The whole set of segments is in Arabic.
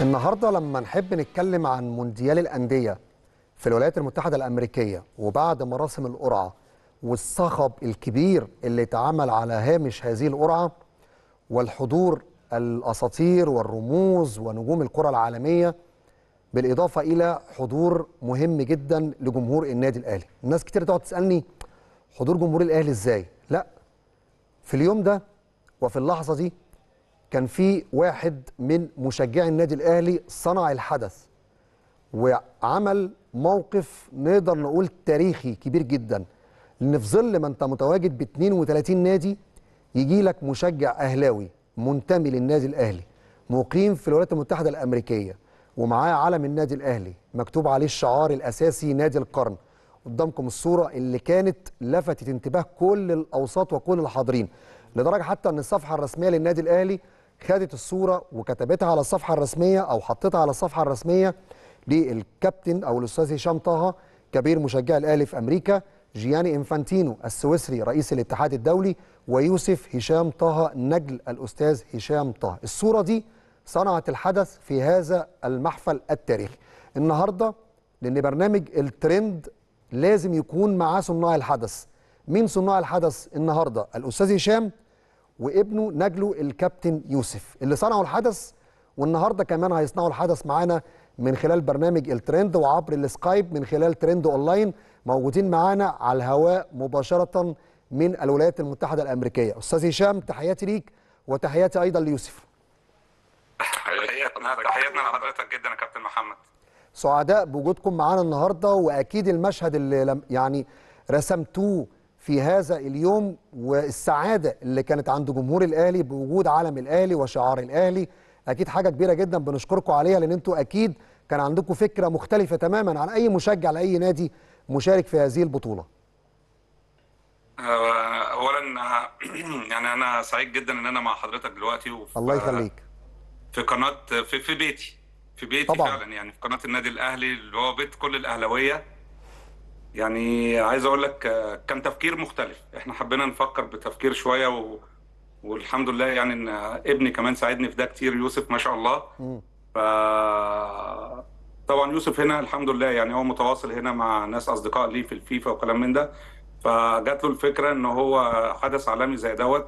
النهارده لما نحب نتكلم عن مونديال الأندية في الولايات المتحدة الأمريكية وبعد مراسم القرعة والصخب الكبير اللي اتعمل على هامش هذه القرعة والحضور الأساطير والرموز ونجوم الكرة العالمية بالإضافة إلى حضور مهم جدا لجمهور النادي الأهلي. الناس كتير تقعد تسألني حضور جمهور الأهلي إزاي؟ لا في اليوم ده وفي اللحظة دي كان في واحد من مشجعي النادي الأهلي صنع الحدث وعمل موقف نقدر نقول تاريخي كبير جدا. لأن في ظل ما أنت متواجد ب 32 نادي يجي لك مشجع أهلاوي منتمي للنادي الأهلي مقيم في الولايات المتحدة الأمريكية ومعاه علم النادي الأهلي مكتوب عليه الشعار الأساسي نادي القرن. قدامكم الصورة اللي كانت لفتت انتباه كل الأوساط وكل الحاضرين. لدرجة حتى أن الصفحة الرسمية للنادي الأهلي خدت الصورة وكتبتها على الصفحة الرسمية أو حطتها على الصفحة الرسمية للكابتن أو الأستاذ هشام طه كبير مشجع الأهلي في أمريكا جياني إنفانتينو السويسري رئيس الاتحاد الدولي ويوسف هشام طه نجل الأستاذ هشام طه. الصورة دي صنعت الحدث في هذا المحفل التاريخي. النهارده لأن برنامج الترند لازم يكون معاه صناع الحدث. مين صناع الحدث النهارده؟ الأستاذ هشام وابنه نجله الكابتن يوسف اللي صنعوا الحدث والنهارده كمان هيصنعوا الحدث معانا من خلال برنامج الترند وعبر السكايب من خلال trend online موجودين معانا على الهواء مباشرة من الولايات المتحدة الأمريكية. أستاذ هشام تحياتي ليك وتحياتي أيضا ليوسف. تحياتنا تحياتنا لحضرتك جدا يا كابتن محمد. سعداء بوجودكم معانا النهارده وأكيد المشهد اللي يعني رسمتوه في هذا اليوم والسعادة اللي كانت عند جمهور الأهلي بوجود علم الأهلي وشعار الأهلي. أكيد حاجة كبيرة جدا بنشكركم عليها لأن أنتوا أكيد كان عندكم فكرة مختلفة تماما عن أي مشجع لأي نادي مشارك في هذه البطولة. اولا يعني أنا سعيد جدا إن أنا مع حضرتك دلوقتي وفي الله يخليك. في قناة في, في بيتي في بيتي طبعاً. فعلا يعني في قناة النادي الأهلي اللي هو بيت كل الأهلاوية. يعني عايز أقول لك كان تفكير مختلف. إحنا حبينا نفكر بتفكير شوية و... والحمد لله يعني إن ابني كمان ساعدني في ده كتير يوسف ما شاء الله. ف طبعا يوسف هنا الحمد لله يعني هو متواصل هنا مع ناس أصدقاء ليه في الفيفا وكلام من ده. فجات له الفكرة إن هو حدث عالمي زي دوت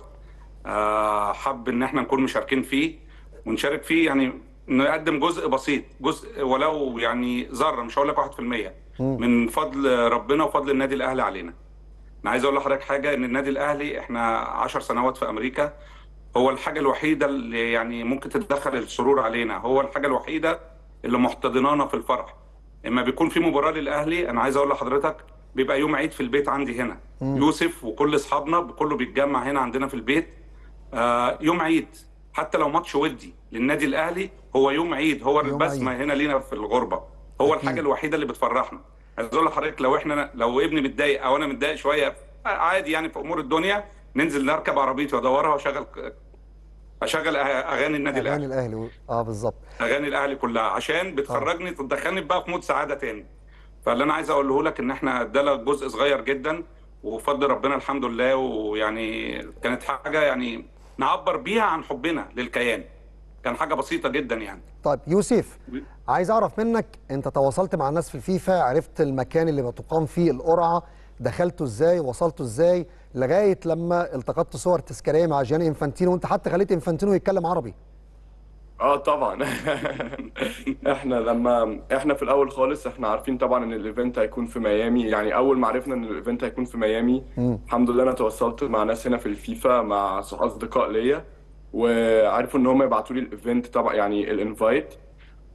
آه، حب إن إحنا نكون مشاركين فيه ونشارك فيه يعني نقدم جزء بسيط جزء ولو يعني ذرة مش هقول لك 1% من فضل ربنا وفضل النادي الأهلي علينا. أنا عايز أقول لحضرتك حاجة إن النادي الأهلي إحنا 10 سنوات في أمريكا هو الحاجة الوحيدة اللي يعني ممكن تدخل السرور علينا هو الحاجة الوحيدة اللي محتضنانا في الفرح. إما بيكون في مباراة للأهلي أنا عايز أقول لحضرتك بيبقى يوم عيد في البيت عندي هنا. يوسف وكل أصحابنا كله بيتجمع هنا عندنا في البيت. آه يوم عيد. حتى لو ماتش ودي للنادي الأهلي هو يوم عيد هو البسمة هنا لينا في الغربة. هو الحاجة الوحيدة اللي بتفرحنا. عايز أقول لحضرتك لو إحنا لو ابني متضايق أو أنا متضايق شوية عادي يعني في أمور الدنيا ننزل نركب عربيتي وأدورها وأشغل أشغل أغاني النادي أغاني الأهلي. الأهلي. آه بالظبط. أغاني الأهلي كلها عشان بتخرجني تدخلني بقى في مود سعادة تاني. فاللي أنا عايز أقوله لك إن إحنا ده جزء صغير جدا وفضل ربنا الحمد لله ويعني كانت حاجة يعني نعبر بيها عن حبنا للكيان. كان حاجة بسيطة جدا يعني. طيب يوسف عايز أعرف منك أنت تواصلت مع الناس في الفيفا عرفت المكان اللي بتقام فيه القرعة دخلته إزاي وصلته إزاي لغاية لما التقطت صور تذكارية مع جياني إنفانتينو وأنت حتى خليت إنفانتينو يتكلم عربي. آه طبعا. إحنا لما إحنا في الأول خالص إحنا عارفين طبعا إن ال event هيكون في ميامي. يعني أول ما عرفنا إن ال event هيكون في ميامي الحمد لله أنا تواصلت مع ناس هنا في الفيفا مع أصدقاء ليا. وعرفوا إن هم يبعتوا لي ال event طبعا يعني ال invite.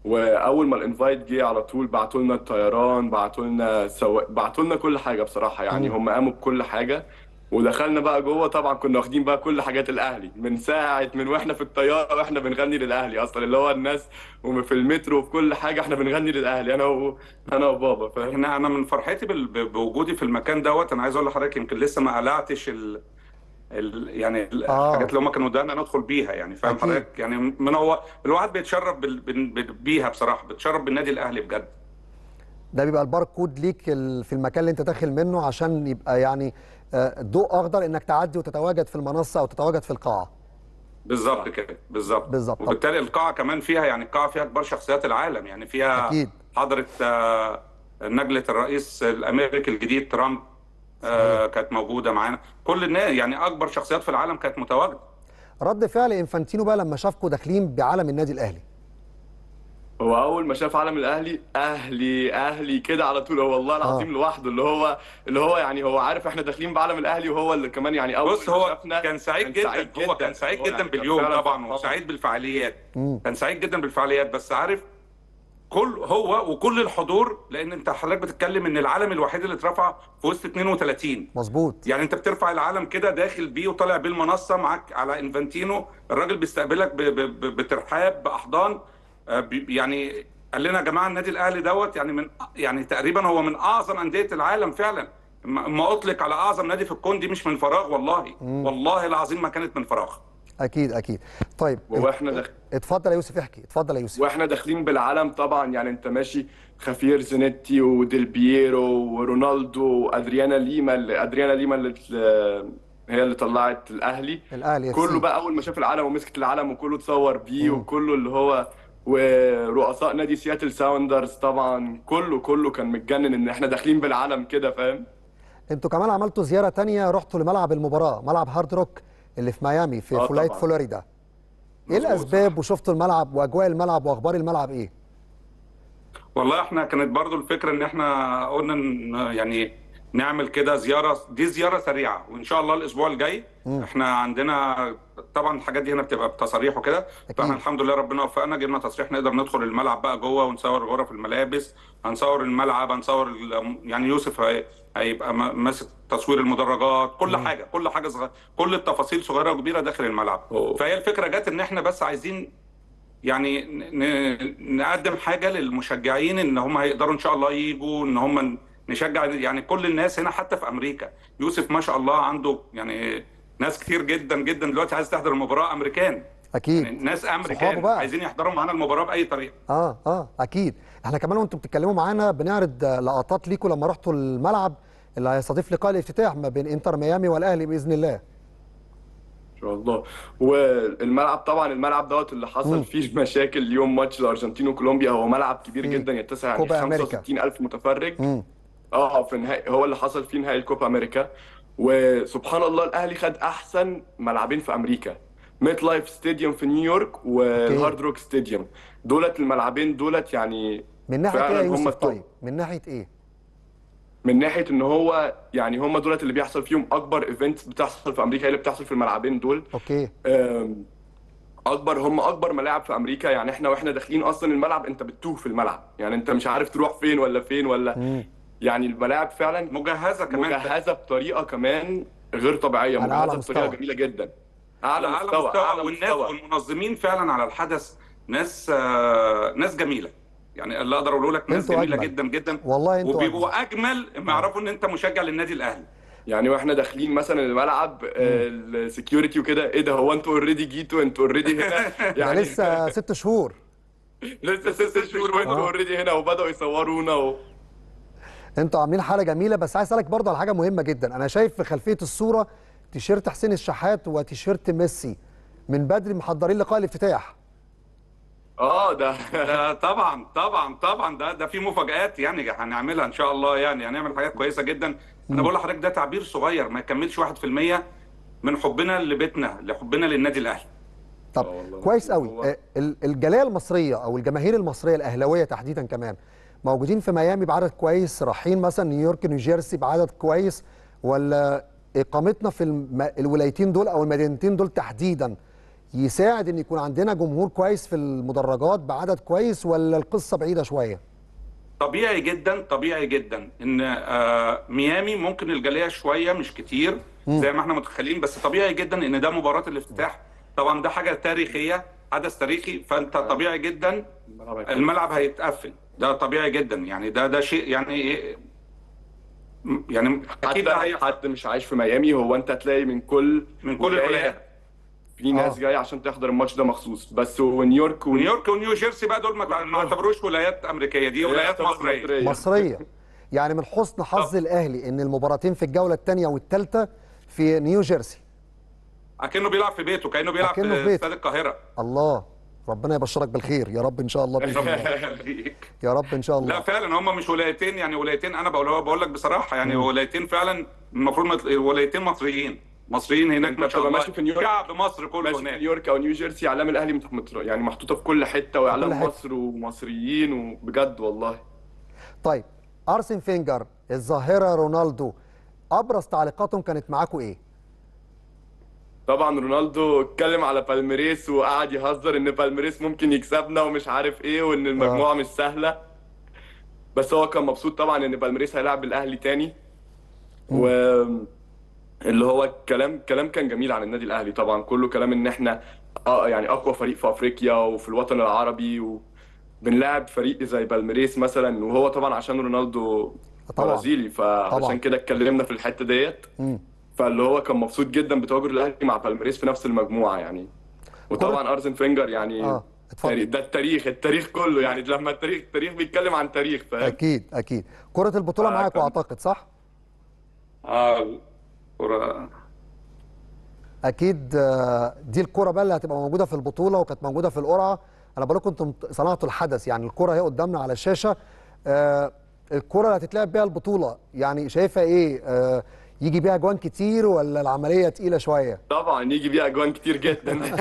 وأول ما ال invite جه على طول بعتوا لنا الطيران بعتوا لنا سو... بعتوا لنا كل حاجة بصراحة يعني. هم قاموا بكل حاجة. ودخلنا بقى جوه طبعا كنا واخدين بقى كل حاجات الأهلي. من ساعة من وإحنا في الطيارة وإحنا بنغني للأهلي أصلا اللي هو الناس وفي المترو وفي كل حاجة إحنا بنغني للأهلي أنا و... أنا وبابا فاهم؟ أنا من فرحتي بوجودي في المكان دوت. أنا عايز أقول لحضرتك يمكن لسه ما قلعتش ال... ال... يعني آه. الحاجات اللي هم كانوا قدامنا ندخل بيها يعني فاهم. حضرتك يعني من هو الواحد بيتشرف بال... بيها بصراحة بيتشرف بالنادي الأهلي بجد ده بيبقى الباركود ليك في المكان اللي انت داخل منه عشان يبقى يعني آه، ضوء أخضر إنك تعدي وتتواجد في المنصة أو تتواجد في القاعة بالظبط كده بالظبط بالظبط. وبالتالي القاعة كمان فيها يعني القاعة فيها كبار شخصيات العالم يعني فيها أكيد. حضرت آه، نجلة الرئيس الأمريكي الجديد ترامب آه، كانت موجودة معانا. كل الناس يعني أكبر شخصيات في العالم كانت متواجدة. رد فعل إنفانتينو بقى لما شافكم داخلين بعلم النادي الأهلي. هو أول ما شاف علم الأهلي أهلي أهلي كده على طول. هو والله العظيم لوحده. اللي هو اللي هو يعني هو عارف إحنا داخلين بعلم الأهلي وهو اللي كمان يعني أول بص ما هو شافنا كان سعيد جدا. هو كان سعيد هو جدا يعني كان باليوم طبعا. وسعيد بالفعاليات. كان سعيد جدا بالفعاليات بس عارف كل هو وكل الحضور لأن أنت حضرتك بتتكلم إن العلم الوحيد اللي اترفع في وسط 32 مظبوط. يعني أنت بترفع العلم كده داخل بيه وطالع بيه المنصة معاك على إنفانتينو الراجل بيستقبلك ب- ب- ب- بترحاب بأحضان آه، يعني قال لنا يا جماعة النادي الأهلي دوت يعني من يعني تقريبا هو من أعظم أندية العالم فعلا. ما ما أطلق على أعظم نادي في الكون دي مش من فراغ والله. والله العظيم ما كانت من فراغ. أكيد أكيد. طيب وإحنا داخل اتفضل يا يوسف احكي. اتفضل يا يوسف. وإحنا داخلين بالعالم طبعا يعني أنت ماشي خافير زينيتي وديل بييرو ورونالدو وأدريانا ليما اللي أدريانا ليما اللي هي اللي طلعت الأهلي. الأهلي. كله بقى أول ما شاف العلم ومسكت العلم وكله اتصور بيه وكله اللي هو ورؤساء نادي سياتل ساوندرز طبعا كله كله كان متجنن إن إحنا داخلين بالعلم كده فاهم؟ أنتوا كمان عملتوا زيارة تانية رحتوا لملعب المباراة ملعب هارد روك اللي في ميامي في آه ولايه طبعاً. فلوريدا إيه الأسباب وشفتوا الملعب وأجواء الملعب وأخبار الملعب إيه والله إحنا كانت برضو الفكرة إن إحنا قلنا يعني نعمل كده زيارة دي زيارة سريعة وإن شاء الله الأسبوع الجاي إحنا عندنا طبعا الحاجات دي هنا بتبقى بتصاريح وكده. فإحنا الحمد لله ربنا وفقنا جبنا تصريح نقدر ندخل الملعب بقى جوه ونصور غرف الملابس هنصور الملعب هنصور يعني يوسف هيبقى ماسك تصوير المدرجات كل حاجة كل حاجة صغيره كل التفاصيل صغيرة وكبيرة داخل الملعب. أوه. فهي الفكرة جت إن إحنا بس عايزين يعني نقدم حاجة للمشجعين إن هم هيقدروا إن شاء الله يجوا إن هم نشجع يعني كل الناس هنا حتى في أمريكا. يوسف ما شاء الله عنده يعني ناس كتير جدا جدا دلوقتي عايز تحضر المباراة أمريكان. يعني أكيد ناس صحابه امريكان. عايزين يحضروا معانا المباراة بأي طريقة. آه آه أكيد. إحنا كمان وانتوا بتتكلموا معانا بنعرض لقطات ليكوا لما رحتوا الملعب اللي هيستضيف لقاء الافتتاح ما بين انتر ميامي والأهلي بإذن الله. إن شاء الله. والملعب طبعا الملعب دوت اللي حصل فيه مشاكل يوم ماتش الأرجنتين وكولومبيا. هو ملعب كبير في جدا يتسع يعني كوبا أمريكا. 65 ألف متفرج. مم. آه في نهائي هو اللي حصل فيه نهائي الكوبا أمريكا. وسبحان الله الأهلي خد أحسن ملعبين في أمريكا. MetLife Stadium في نيويورك وال Hard Rock Stadium دولت الملعبين دولت يعني من ناحية إيه يا يوسف. طيب من ناحية إيه؟ من ناحية إن هو يعني هم دولت اللي بيحصل فيهم أكبر events بتحصل في أمريكا هي اللي بتحصل في الملعبين دول. okay. أكبر هم أكبر ملاعب في أمريكا. يعني إحنا وإحنا داخلين أصلا الملعب أنت بتتوه في الملعب. يعني أنت مش عارف تروح فين ولا فين ولا مم. يعني الملاعب فعلا مجهزة كمان. مجهزة بطريقة كمان غير طبيعية مجهزة بطريقة مستوى. جميلة جدا. على أعلى مستوى. اعلى والناس مستوى. والمنظمين فعلا على الحدث ناس آه، ناس جميلة. يعني اللي أقدر أقوله لك ناس جميلة أجمل. جدا جدا. والله أنتوا وبيبقوا أجمل. ما يعرفوا إن أنت مشجع للنادي الأهلي. يعني وإحنا داخلين مثلا الملعب ال security وكده إيه ده؟ هو أنتوا already جيتوا أنتوا already هنا؟ يعني لسه ست شهور. لسه ست شهور وأنتوا آه. already هنا وبدأوا يصورونا و... أنتوا عاملين حاله جميلة بس عايز أسألك برضه على حاجة مهمة جدا. أنا شايف في خلفية الصورة تيشيرت حسين الشحات وتيشيرت ميسي. من بدري محضرين لقاء الافتتاح. آه ده ده طبعا طبعا طبعا ده ده في مفاجآت يعني هنعملها إن شاء الله يعني هنعمل حاجات كويسة جدا. أنا بقول لحضرتك ده تعبير صغير ما يكملش 1% من حبنا لبيتنا لحبنا للنادي الأهلي. طب آه. كويس قوي. آه، ال- الجالية المصرية أو الجماهير المصرية الأهلاوية تحديدا كمان موجودين في ميامي بعدد كويس؟ رايحين مثلا نيويورك نيوجيرسي بعدد كويس؟ ولا إقامتنا في. الولايتين دول أو المدينتين دول تحديدا يساعد إن يكون عندنا جمهور كويس في المدرجات بعدد كويس ولا القصة بعيدة شوية؟ طبيعي جدا طبيعي جدا إن آه، ميامي ممكن الجالية شوية مش كتير زي ما إحنا متخيلين بس طبيعي جدا إن ده مباراة الافتتاح. طبعا ده حاجة تاريخية حدث تاريخي فأنت طبيعي جدا الملعب هيتقفل. ده طبيعي جدا يعني ده ده شيء يعني إيه، يعني أكيد هيحصل. حد مش عايش في ميامي هو أنت تلاقي من كل من كل الولايات. في ناس آه. جاية عشان تحضر الماتش ده مخصوص. بس ونيويورك ونيويورك ونيو جيرسي بقى دول ما يعتبروش ولايات أمريكية دي ولايات مصرية. مصرية. يعني من حسن حظ. الأهلي إن المباراتين في الجولة الثانية والثالثه في نيو جيرسي. أكنه بيلعب في بيته كأنه بيلعب أكنه في. استاد القاهرة. الله. ربنا يبشرك بالخير. يا رب إن شاء الله بإذن الله. يخليك. يا رب إن شاء الله فعلا هم مش ولايتين يعني ولايتين أنا بقول بقول لك بصراحة يعني ولايتين فعلا المفروض ولايتين مصريين. مصريين هناك ما شاء الله. ماشي في نيويورك. شعب مصر كله ماشي في هناك. نيويورك أو نيوجيرسي اعلام الأهلي مت- مت- يعني محطوطة في كل حتة وإعلام. مصر ومصريين وبجد والله. طيب أرسين فينجر الظاهرة رونالدو أبرز تعليقاتهم كانت معاكم إيه؟ طبعا رونالدو اتكلم على بالميريس وقعد يهزر إن بالميريس ممكن يكسبنا ومش عارف إيه وإن المجموعة مش سهلة. بس هو كان مبسوط طبعا إن بالميريس هيلاعب الأهلي تاني. و اللي هو الكلام كلام كان جميل عن النادي الأهلي طبعا. كله كلام إن إحنا آه يعني أقوى فريق في أفريقيا وفي الوطن العربي وبنلاعب فريق زي بالميريس مثلا. وهو طبعا عشان رونالدو طبعاً. برازيلي. فعشان كده اتكلمنا في الحتة ديت. فاللي هو كان مبسوط جدا بتواجد الأهلي مع بالميريس في نفس المجموعة يعني. وطبعا ارسن فينجر يعني آه، اتفضل. ده التاريخ التاريخ كله يعني. لما التاريخ التاريخ بيتكلم عن تاريخ فاهم؟ أكيد أكيد. كرة البطولة آه، معاكم كان- أعتقد صح؟ آه الكرة- أكيد آه، دي الكرة بقى اللي هتبقى موجودة في البطولة وكانت موجودة في القرعة. أنا بقول لكم أنتم صنعتوا الحدث. يعني الكرة أهي قدامنا على الشاشة. آه، الكرة اللي هتتلعب بيها البطولة يعني شايفه إيه؟ آه، يجي بيها جوان كتير ولا العملية تقيلة شوية؟ طبعا يجي بيها اجوان كتير جدا.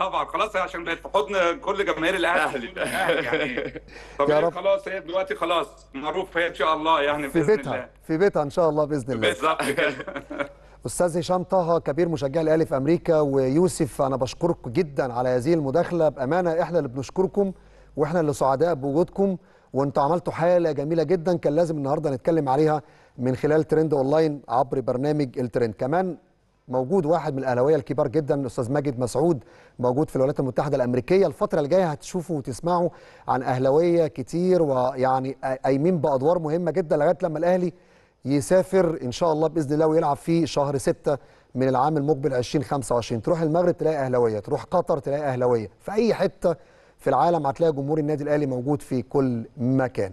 طبعا. خلاص عشان بقت في حضن كل جماهير الأهلي. يعني. يا طبيعي رب. خلاص هي دلوقتي خلاص معروف هي إن شاء الله يعني في بيتها. الله. في بيتها إن شاء الله بإذن الله. بالظبط. كده أستاذ هشام طه كبير مشجع الأهلي في أمريكا ويوسف أنا بشكركم جدا على هذه المداخلة. بأمانة إحنا اللي بنشكركم وإحنا اللي سعداء بوجودكم وأنتوا عملتوا حالة جميلة جدا كان لازم النهارده نتكلم عليها. من خلال ترند أونلاين عبر برنامج الترند. كمان موجود واحد من الأهلاوية الكبار جدا الأستاذ ماجد مسعود موجود في الولايات المتحدة الأمريكية. الفترة الجاية هتشوفوا وتسمعوا عن أهلاوية كتير ويعني قايمين بأدوار مهمة جدا لغاية لما الأهلي يسافر إن شاء الله بإذن الله ويلعب في شهر 6 من العام المقبل 2025 تروح المغرب تلاقي أهلاوية تروح قطر تلاقي أهلاوية. في أي حتة في العالم هتلاقي جمهور النادي الأهلي موجود في كل مكان.